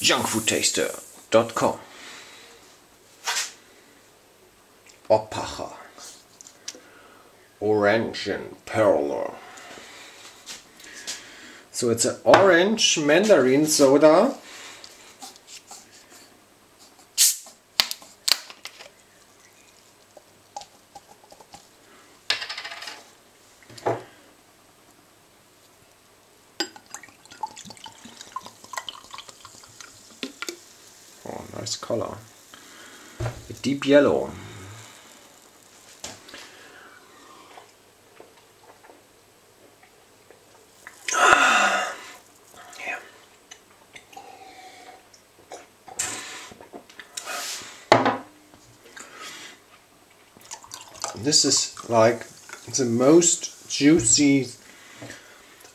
junkfoodtaster.com Opacher Orange and Pearl. So it's an orange mandarin soda Oh, nice color. A deep yellow. Yeah. This is like the most juicy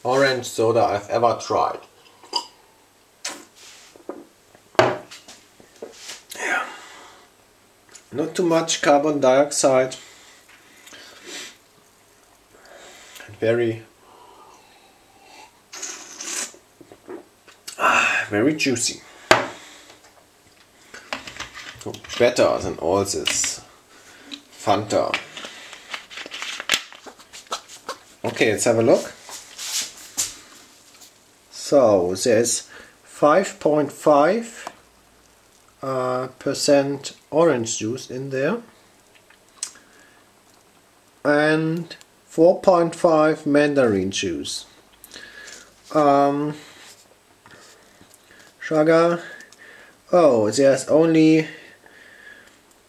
orange soda I've ever tried. Not too much carbon dioxide. Very ah, very juicy. Better than all this Fanta. Okay let's have a look. So there's 5.5 uh, percent orange juice in there. And 4.5 mandarin juice. Um, sugar oh there's only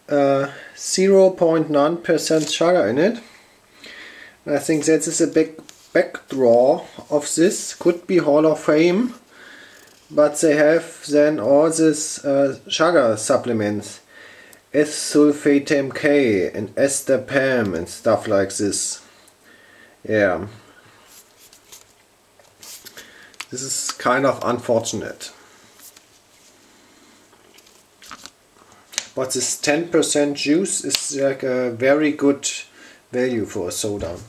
0.9% uh, sugar in it. I think that is a big backdraw of this. Could be Hall of Fame but they have then all these uh, sugar supplements Acesulfame K and Aspartame and stuff like this. Yeah. This is kind of unfortunate. But this 10% juice is like a very good value for a soda